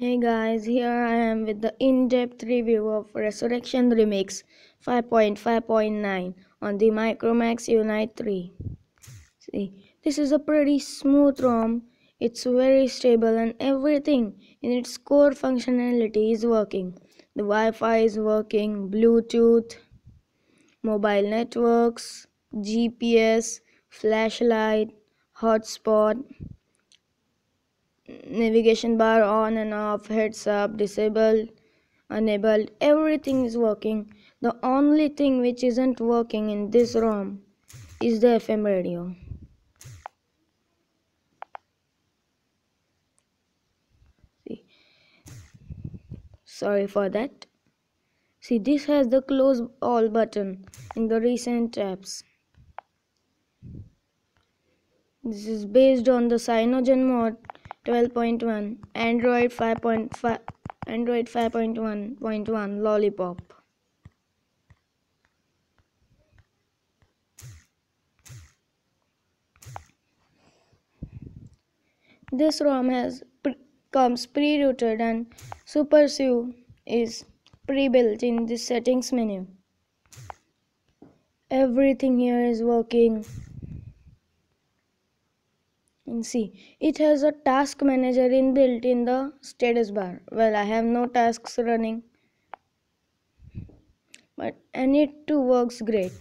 Hey guys, here I am with the in-depth review of Resurrection Remix 5.5.9 on the Micromax Unite 3. See, this is a pretty smooth ROM. It's very stable and everything in its core functionality is working. The Wi-Fi is working, Bluetooth, mobile networks, GPS, flashlight, hotspot, navigation bar on and off, heads up, disabled, enabled, everything is working. The only thing which isn't working in this ROM is the FM radio. See, sorry for that. See, this has the close all button in the recent apps. This is based on the CyanogenMod 12.1, Android 5.5, Android 5.1.1 Lollipop. This ROM has pre comes pre-rooted and SuperSU is pre-built in the settings menu. Everything here is working and see it has a task manager inbuilt in the status bar. Well i have no tasks running but and it too works great.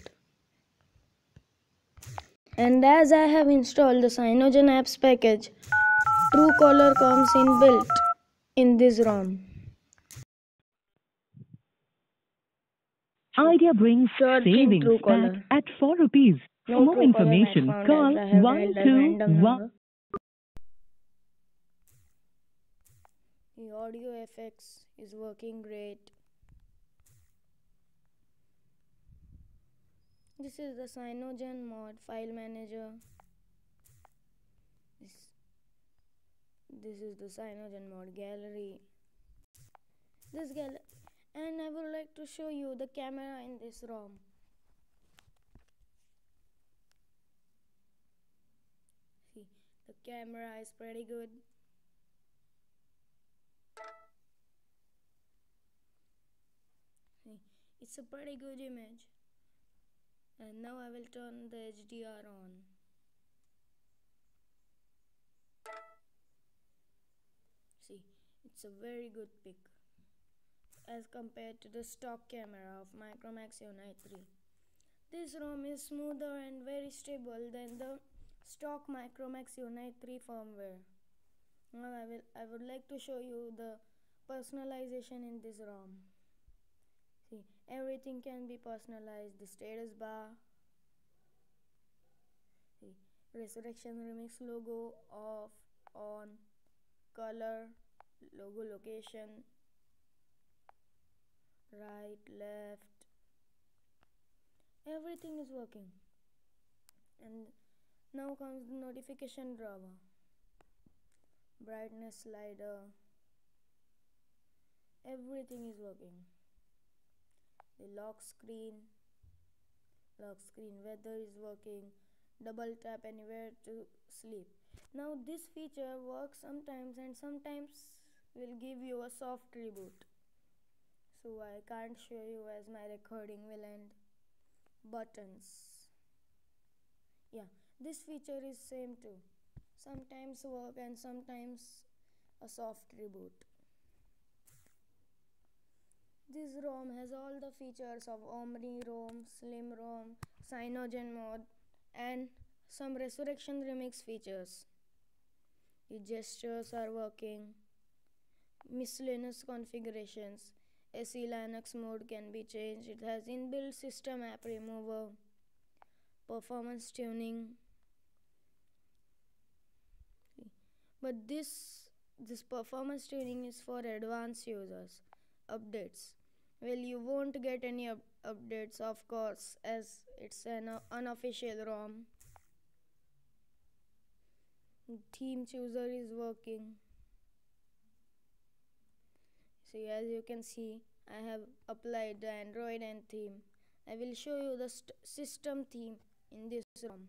And as i have installed the cyanogen apps package truecaller comes inbuilt in this rom Idea brings savings back at 4 rupees. No For more information, call as I have dialed a random 121. The audio effects is working great. This is the CyanogenMod file manager. This, this is the CyanogenMod gallery. This gal and I would like to show you the camera in this ROM. See, the camera is pretty good. See, it's a pretty good image. And now I will turn the HDR on. See, it's a very good pic as compared to the stock camera of Micromax Unite 3. This ROM is smoother and very stable than the stock Micromax Unite 3 firmware. Now I will I would like to show you the personalization in this ROM. See, everything can be personalized. The status bar, see, Resurrection Remix logo off, on, color, logo location, right, left. Everything is working. And now comes the notification drawer, brightness slider. Everything is working. The lock screen, lock screen weather is working. Double tap anywhere to sleep. Now this feature works sometimes and sometimes will give you a soft reboot. So I can't show you as my recording will end. Buttons. Yeah, this feature is same too. Sometimes work and sometimes a soft reboot. This ROM has all the features of Omni ROM, Slim ROM, CyanogenMod, and some Resurrection Remix features. The gestures are working. Miscellaneous configurations. SE Linux mode can be changed. It has inbuilt system app remover, performance tuning. But this this performance tuning is for advanced users. Updates. Well, you won't get any up- updates, of course, as it's an uh, unofficial ROM. Theme chooser is working. See, as you can see, I have applied the Android and theme. I will show you the st- system theme in this ROM.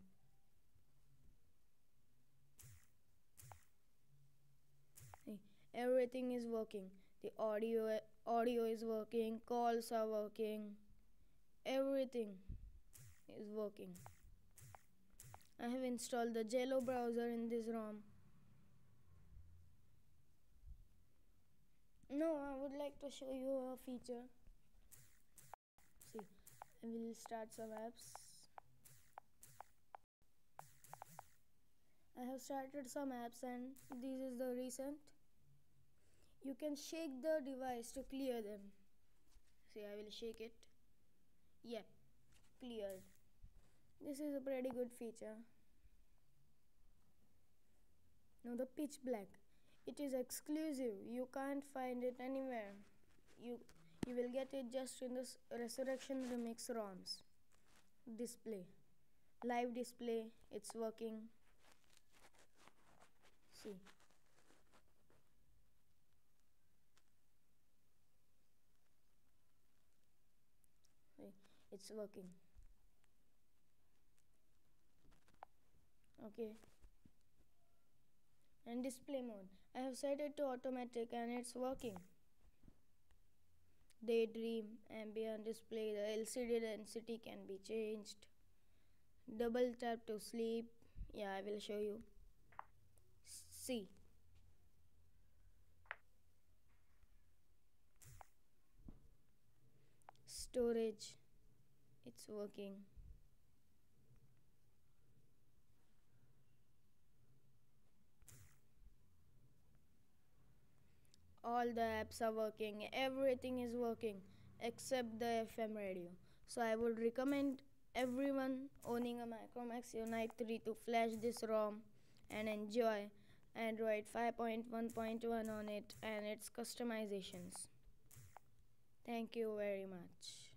everything is working. The audio audio is working. Calls are working. Everything is working. I have installed the Jelly browser in this ROM no I would like to show you a feature. See I will start some apps. I have started some apps and this is the recent. You can shake the device to clear them. See I will shake it. Yeah, cleared. This is a pretty good feature. Now the pitch black it is exclusive. You can't find it anywhere. You you will get it just in the resurrection remix roms. Display. Live display. It's working. See. It's working. Okay and display mode. I have set it to automatic and it's working. Daydream ambient display the LCD density can be changed. Double tap to sleep. Yeah I will show you. See. Storage. It's working all the apps are working. Everything is working except the fm radio. So i would recommend everyone owning a micromax unite 3 to flash this rom and enjoy android 5.1.1 on it and its customizations. Thank you very much